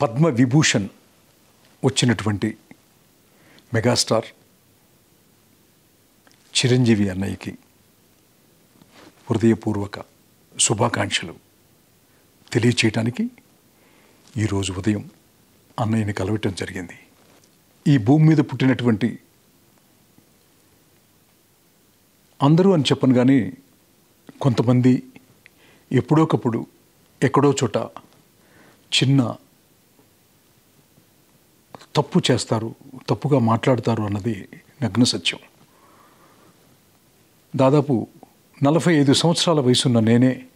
పద్మ విభూషణ్ వచ్చినటువంటి మెగాస్టార్ చిరంజీవి అన్నయ్యకి హృదయపూర్వక శుభాకాంక్షలు తెలియచేయటానికి ఈరోజు ఉదయం అన్నయ్యని కలవటం జరిగింది. ఈ భూమి మీద పుట్టినటువంటి అందరూ అని చెప్పను కానీ కొంతమంది ఎప్పుడోకప్పుడు ఎక్కడో చోట చిన్న తప్పు చేస్తారు తప్పుగా మాట్లాడతారు అన్నది నగ్న సత్యం. దాదాపు నలభై ఐదు సంవత్సరాల వయసున్న నేనే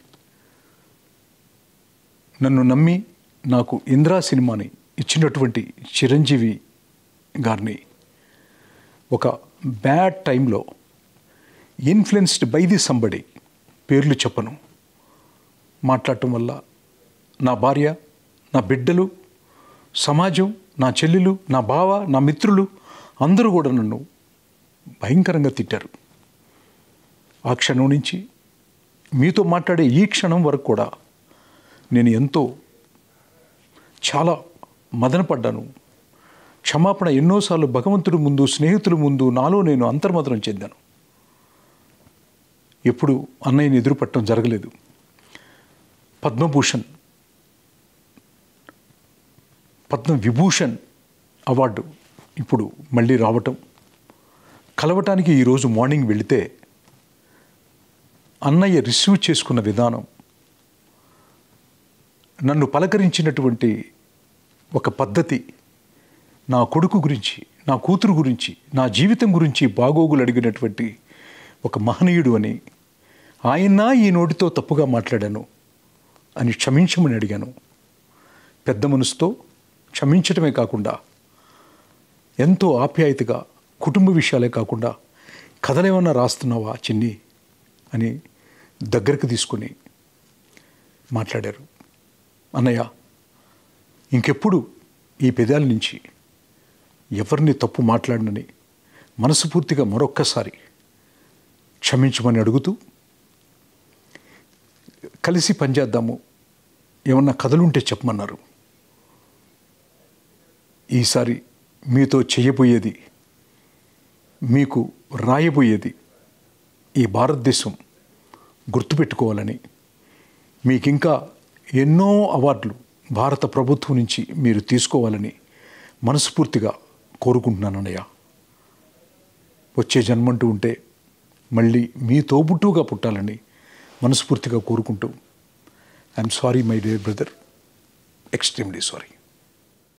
నన్ను నమ్మి నాకు ఇంద్రా సినిమాని ఇచ్చినటువంటి చిరంజీవి గారిని ఒక బ్యాడ్ టైంలో ఇన్ఫ్లుయెన్స్డ్ బై ది సంబడి పేర్లు చెప్పను. మాట్లాడటం వల్ల నా భార్య నా బిడ్డలు సమాజం నా చెల్లెలు నా బావ నా మిత్రులు అందరూ కూడా నన్ను భయంకరంగా తిట్టారు. ఆ క్షణం నుంచి మీతో మాట్లాడే ఈ క్షణం వరకు కూడా నేను ఎంతో చాలా మదనపడ్డాను. క్షమాపణ ఎన్నోసార్లు భగవంతుడి ముందు స్నేహితుల ముందు నాలో నేను అంతర్మదనం చెందాను. ఎప్పుడు అన్నయ్యని ఎదురుపట్టడం జరగలేదు. పద్మభూషణ్ పద్మ విభూషణ్ అవార్డు ఇప్పుడు మళ్ళీ రావటం. కలవటానికి ఈరోజు మార్నింగ్ వెళితే అన్నయ్య రిసీవ్ చేసుకున్న విధానం. నన్ను పలకరించినటువంటి ఒక పద్ధతి. నా కొడుకు గురించి నా కూతురు గురించి నా జీవితం గురించి బాగోగులు అడిగినటువంటి ఒక మహనీయుడు అని ఆయన ఈ నోటితో తప్పుగా మాట్లాడాను అని క్షమించమని అడిగాను. పెద్ద మనసుతో క్షమించటమే కాకుండా ఎంతో ఆప్యాయతగా కుటుంబ విషయాలే కాకుండా కథలేమన్నా రాస్తున్నావా చిన్ని? అని దగ్గరకు తీసుకుని మాట్లాడారు. అన్నయ్య ఇంకెప్పుడు ఈ పెదాల నుంచి ఎవరిని తప్పు మాట్లాడనని మనస్ఫూర్తిగా మరొక్కసారి క్షమించమని అడుగుతూ కలిసి పనిచేద్దాము ఏమన్నా కథలుంటే చెప్పమన్నారు. ఈసారి మీతో చేయబోయేది మీకు రాయబోయేది ఈ భారతదేశం గుర్తుపెట్టుకోవాలని మీకు ఇంకా ఎన్నో అవార్డులు భారత ప్రభుత్వం నుంచి మీరు తీసుకోవాలని మనస్ఫూర్తిగా కోరుకుంటున్నానన్నయ్య. వచ్చే జన్మంటూ ఉంటే మళ్ళీ మీ తోబుట్టుగా పుట్టాలని మనస్ఫూర్తిగా కోరుకుంటూ. I'm sorry my dear brother extremely sorry